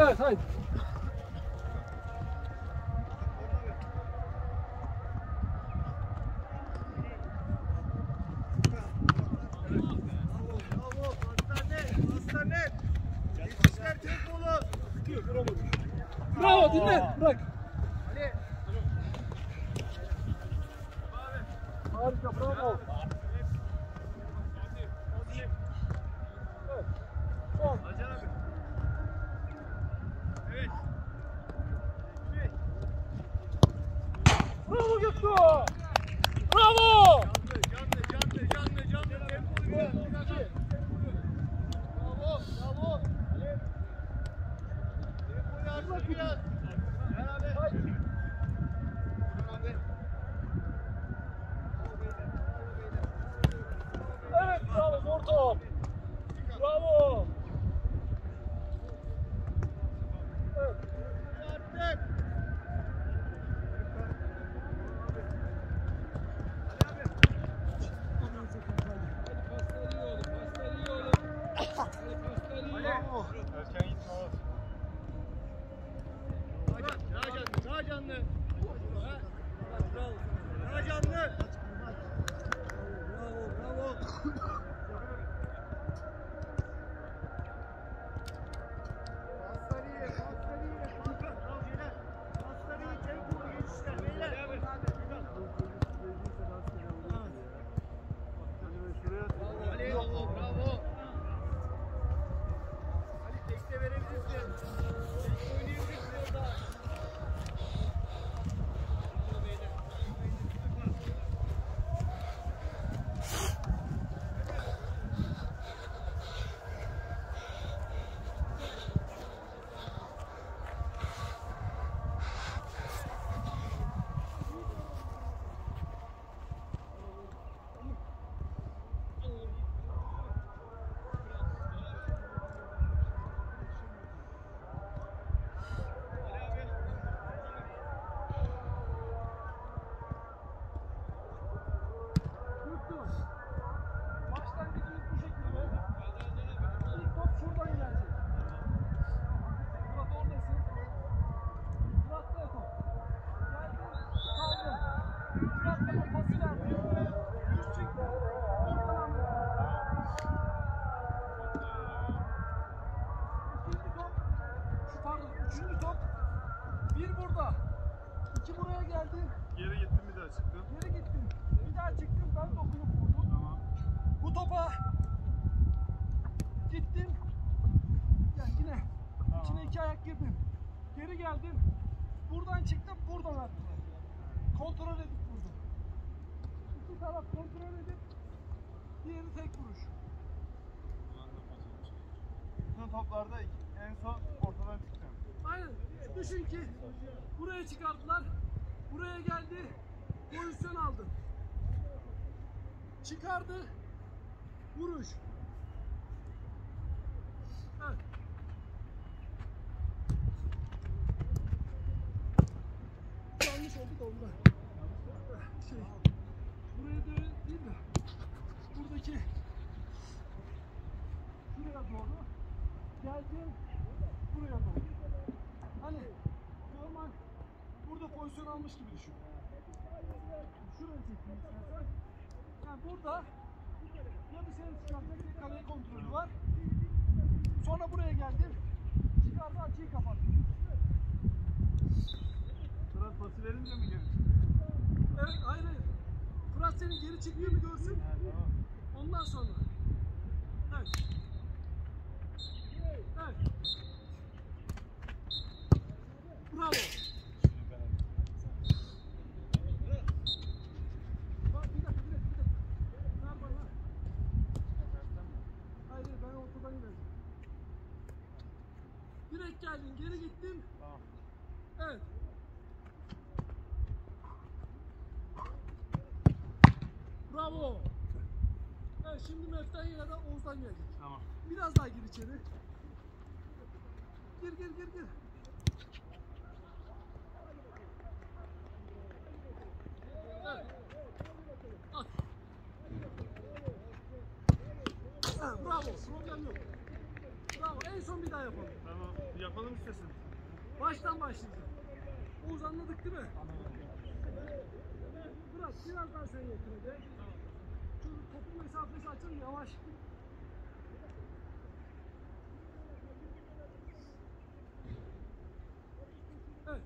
Evet haydi. Bravo, hastane, hastane. Yetişler tempolu. Bravo dinle. Bırak. Ali. Harika bravo. Çıktım. Geri gittim. Bir daha çıktım. Ben dokunup vurdum. Tamam. Bu topa gittim. Ya yine içine iki ayak girdim. Geri geldim. Buradan çıktım. Buradan attım. Kontrol edip vurdum. İki taraf kontrol edip diğeri tek vuruş. Bütün toplarda en son ortadan çıkacağım. Aynen. Düşün ki buraya çıkardılar. Buraya geldi. Pozisyon aldı. Çıkardı. Vuruş. Evet. Yanlış oldu da ondan. Şey, buraya da değil de buradaki şuraya doğru geldim buraya doğru. Hani normal burada pozisyon almış gibi düşün. Şuraya çekeyim istersen. Yani burada ya dışarı çıkartacak ya kaleye kontrolü var. Sonra buraya geldim. Çıkardı açıyı kapattı. Fırat pası verince mi geri çıktı? Evet hayır hayır. Fırat senin geri çıkıyor mu görsün. Ondan sonra. Evet. Bravo. Bak bir dakika bir dakika bir dakika. Ver bana. Hayır hayır ben ortadan inerdim. Direkt geldin geri gittim. Tamam. Evet. Bravo. Evet şimdi Meften ya da Oğuz'dan gelecek. Tamam. Biraz daha gir içeri. Gir gir gir gir. Evet. At. Bravo. Problem yok. Bravo. En son bir daha yapalım. Yapalım istesin. Baştan başlayacağız. Oğuz anladık değil mi? Anladık. Bırak biraz daha seni yakınca. Tamam. Çünkü topun mesafesi açalım yavaş. Evet.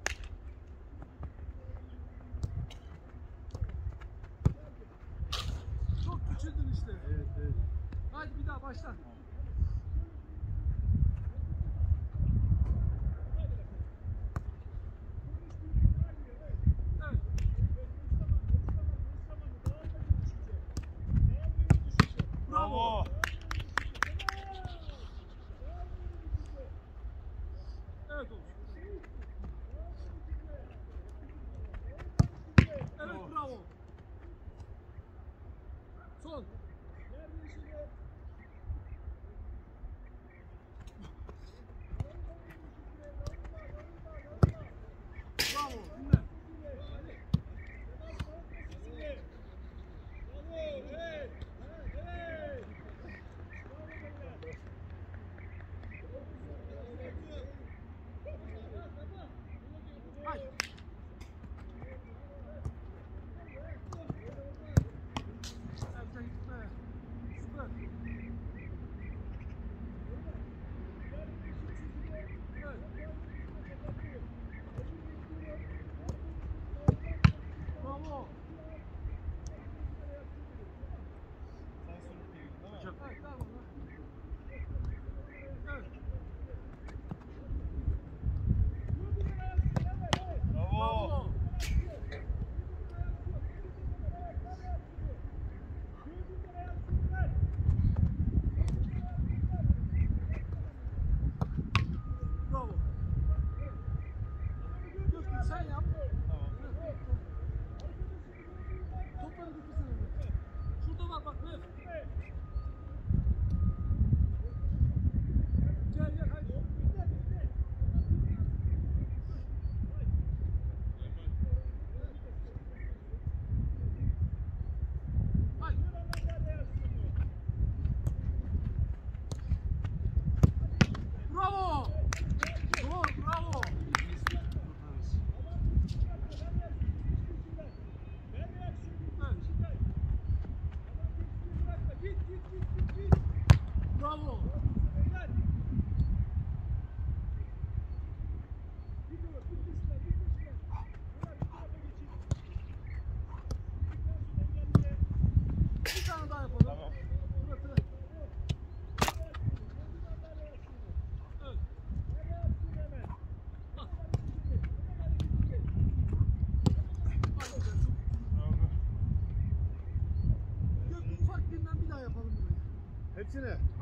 Çok küçüldün işte. Evet, evet. Hadi bir daha başla. Tamam. minute